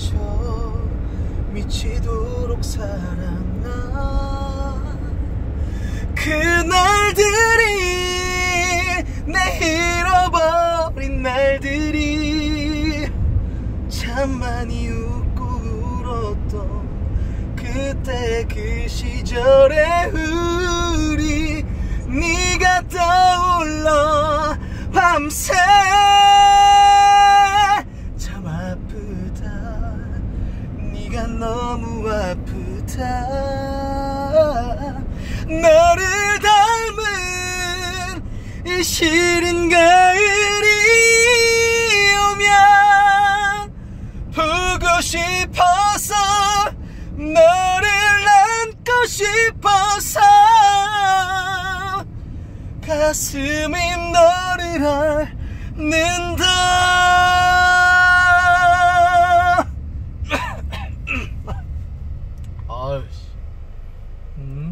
미쳐 미치도록 사랑한 그날들이 내 잃어버린 날들이 참 많이 웃고 울었던 그때 그 시절의 우리 네가 떠올라 밤새 참 아프다 네가 너무 아프다. 너를 닮은 이 시린 가을이 오면 보고 싶어서 너를 안고 싶어서 가슴이 너를 앓 는다 아유 음.